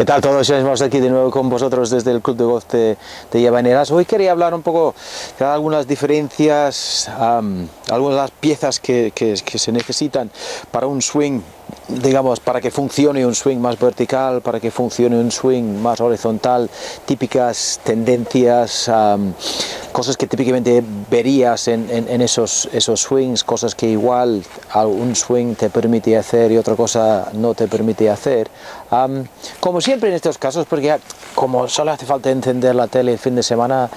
¿Qué tal todos? Estamos aquí de nuevo con vosotros desde el Club de Golf de, de Hoy quería hablar un poco de algunas diferencias, algunas de las piezas que, que, se necesitan para un swing, digamos, para que funcione un swing más vertical, para que funcione un swing más horizontal, típicas tendencias, cosas que típicamente verías en, en, esos, esos swings, cosas que igual un swing te permite hacer y otra cosa no te permite hacer. como siempre en estos casos, porque como solo hace falta encender la tele el fin de semana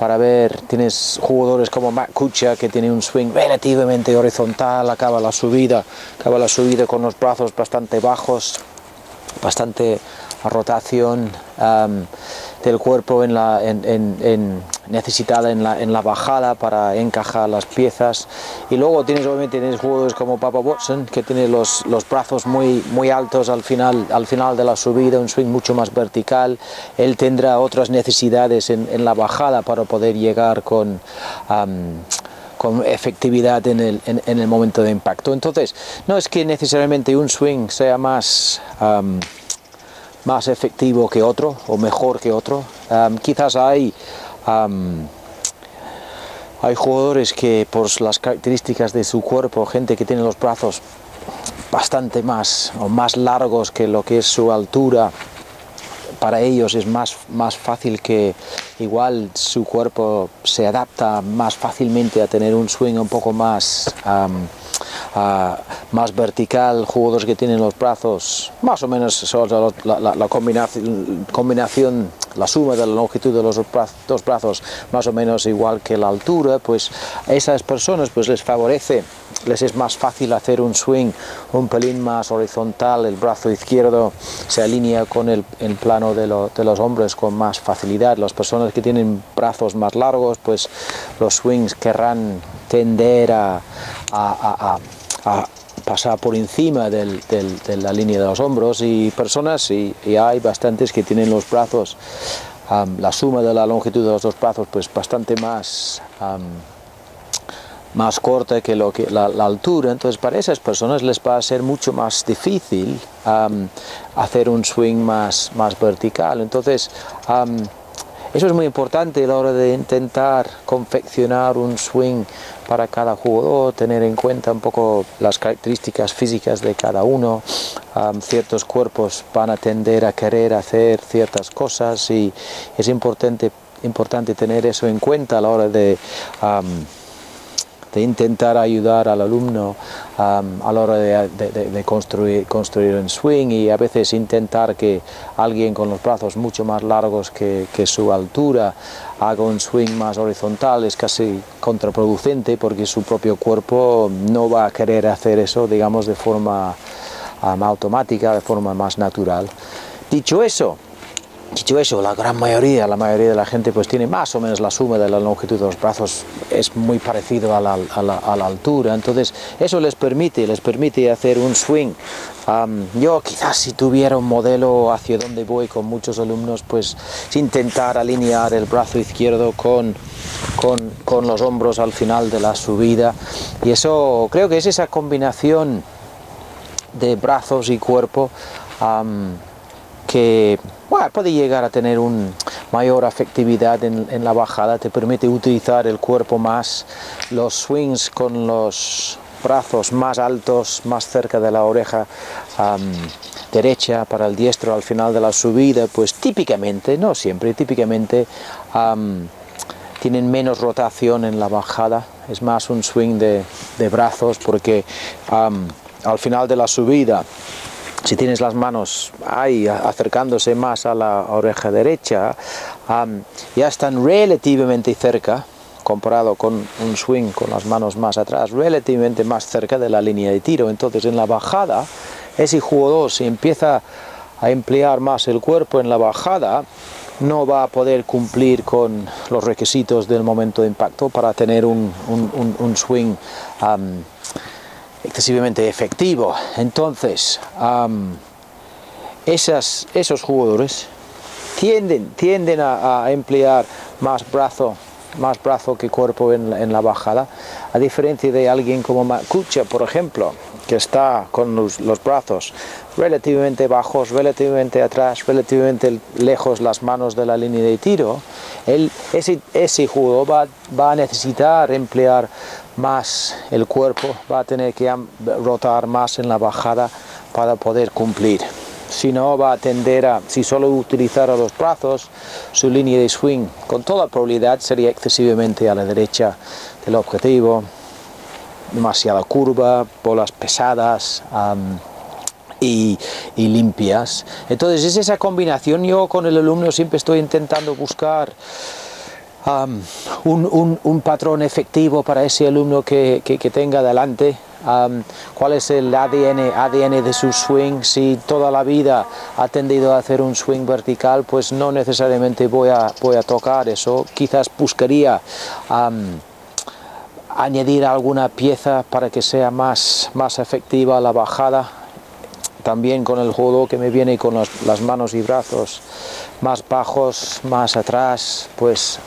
para ver, tienes jugadores como Matt Kucha que tiene un swing relativamente horizontal, acaba la subida, acaba la subida con los brazos bastante bajos, bastante rotación del cuerpo en la, en, necesitada en la, en la, bajada para encajar las piezas. Y luego tienes obviamente tienes jugadores como Papa Watson, que tiene los, los, brazos muy, muy altos al final, al final de la subida, un swing mucho más vertical. Él tendrá otras necesidades en, en la bajada para poder llegar con... con efectividad en el, en, el, momento de impacto. Entonces, no es que necesariamente un swing sea más más efectivo que otro o mejor que otro. quizás hay, hay jugadores que por las características de su cuerpo, gente que tiene los brazos bastante más o más largos que lo que es su altura, para ellos es más, más fácil que igual su cuerpo se adapta más fácilmente a tener un swing un poco más más vertical, jugadores que tienen los brazos más o menos la, combinación, combinación, la suma de la longitud de los dos brazos más o menos igual que la altura, pues a esas personas pues les favorece, les es más fácil hacer un swing un pelín más horizontal, el brazo izquierdo se alinea con el, plano de, de los hombres con más facilidad. Las personas que tienen brazos más largos, pues los swings querrán tender a, a, pasar por encima de la línea de los hombros y personas, y, hay bastantes que tienen los brazos, la suma de la longitud de los dos brazos pues bastante más, más corta que, lo que la, altura, entonces para esas personas les va a ser mucho más difícil hacer un swing más, más vertical. Entonces, eso es muy importante a la hora de intentar confeccionar un swing para cada jugador, tener en cuenta un poco las características físicas de cada uno. ciertos cuerpos van a tender a querer hacer ciertas cosas y es importante, importante tener eso en cuenta a la hora de de intentar ayudar al alumno a la hora de, construir, construir un swing y a veces intentar que alguien con los brazos mucho más largos que, su altura haga un swing más horizontal es casi contraproducente porque su propio cuerpo no va a querer hacer eso digamos de forma automática, de forma más natural. Dicho eso, Dicho eso, la gran mayoría, la mayoría de la gente pues tiene más o menos la suma de la longitud de los brazos, es muy parecido a la, altura, entonces eso les permite, les permite hacer un swing. yo quizás si tuviera un modelo hacia donde voy con muchos alumnos, pues intentar alinear el brazo izquierdo con, con, los hombros al final de la subida y eso creo que es esa combinación de brazos y cuerpo que puede llegar a tener una mayor afectividad en, la bajada, te permite utilizar el cuerpo más, los swings con los brazos más altos, más cerca de la oreja derecha para el diestro al final de la subida, pues típicamente, no siempre, típicamente tienen menos rotación en la bajada, es más un swing de, brazos porque al final de la subida si tienes las manos ahí acercándose más a la oreja derecha, ya están relativamente cerca, comparado con un swing con las manos más atrás, relativamente más cerca de la línea de tiro. Entonces en la bajada, ese jugador si empieza a emplear más el cuerpo en la bajada, no va a poder cumplir con los requisitos del momento de impacto para tener un, swing excesivamente efectivo. Entonces, esas, esos jugadores tienden, tienden a, emplear más brazo, más brazo que cuerpo en, la bajada, a diferencia de alguien como Makucha, por ejemplo, que está con los, brazos relativamente bajos, relativamente atrás, relativamente lejos las manos de la línea de tiro, ese, ese jugador va, a necesitar emplear más el cuerpo, va a tener que rotar más en la bajada para poder cumplir. Si no, va a tender a, si solo utilizara los brazos, su línea de swing con toda probabilidad sería excesivamente a la derecha del objetivo, demasiada curva, bolas pesadas y, limpias. Entonces es esa combinación, yo con el alumno siempre estoy intentando buscar un, patrón efectivo para ese alumno que, tenga delante, cuál es el ADN, ADN de su swing, si toda la vida ha tendido a hacer un swing vertical, pues no necesariamente voy a, voy a tocar eso, quizás buscaría añadir alguna pieza para que sea más, más efectiva la bajada también con el judo que me viene con las manos y brazos más bajos, más atrás, pues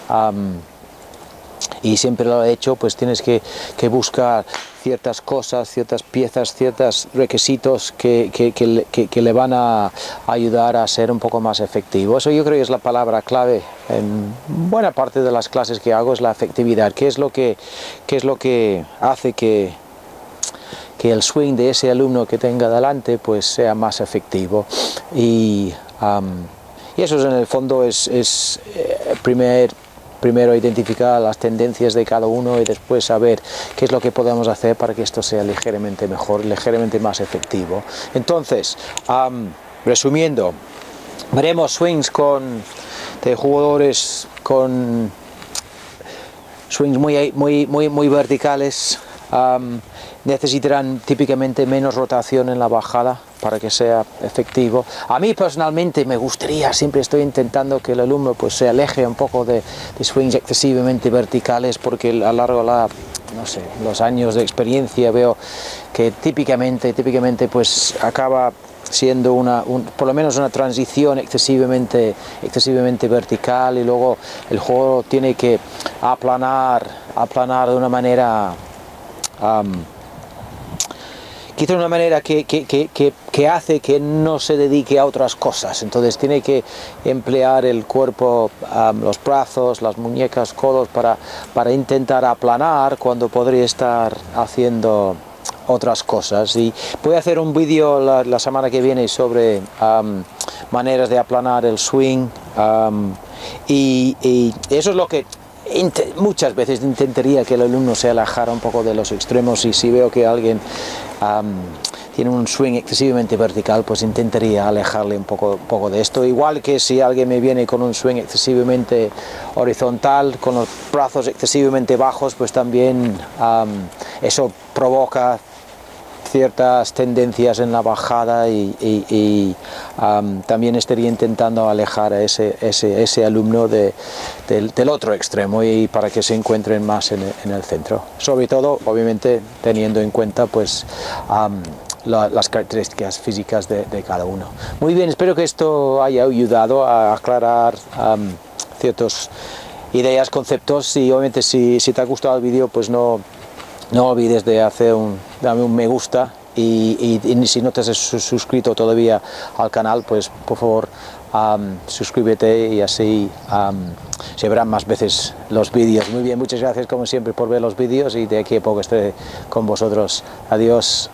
y siempre lo he hecho, pues tienes que, buscar ciertas cosas, ciertas piezas, ciertos requisitos que, que, le van a ayudar a ser un poco más efectivo. Eso yo creo que es la palabra clave en buena parte de las clases que hago, es la efectividad. ¿Qué es lo que, qué es lo que hace que, que el swing de ese alumno que tenga delante pues sea más efectivo? Y, y eso en el fondo es, es eh, primer primero identificar las tendencias de cada uno y después saber qué es lo que podemos hacer para que esto sea ligeramente mejor, ligeramente más efectivo. Entonces, resumiendo, veremos swings con, de jugadores con swings muy, muy, muy, muy verticales, necesitarán típicamente menos rotación en la bajada para que sea efectivo. A mí personalmente me gustaría, siempre estoy intentando que el alumno pues, se aleje un poco de, swings excesivamente verticales porque a lo largo de los años de experiencia veo que típicamente, típicamente pues acaba siendo una, por lo menos una transición excesivamente, excesivamente vertical y luego el juego tiene que aplanar, aplanar de una manera quizá de una manera que, que, hace que no se dedique a otras cosas. Entonces tiene que emplear el cuerpo, los brazos, las muñecas, codos para, para intentar aplanar cuando podría estar haciendo otras cosas y voy a hacer un vídeo la, semana que viene sobre maneras de aplanar el swing y, eso es lo que muchas veces intentaría que el alumno se alejara un poco de los extremos y si veo que alguien tiene un swing excesivamente vertical, pues intentaría alejarle un poco, poco de esto. Igual que si alguien me viene con un swing excesivamente horizontal, con los brazos excesivamente bajos, pues también eso provoca ciertas tendencias en la bajada y, también estaría intentando alejar a ese, ese, ese alumno de, del, otro extremo y para que se encuentren más en el, centro. Sobre todo, obviamente, teniendo en cuenta pues, las características físicas de, cada uno. Muy bien, espero que esto haya ayudado a aclarar ciertas ideas, conceptos y obviamente si, si te ha gustado el vídeo pues no no olvides de hacer un, dame un me gusta y, si no te has suscrito todavía al canal, pues por favor suscríbete y así se verán más veces los vídeos. Muy bien, muchas gracias como siempre por ver los vídeos y de aquí a poco estaré con vosotros. Adiós.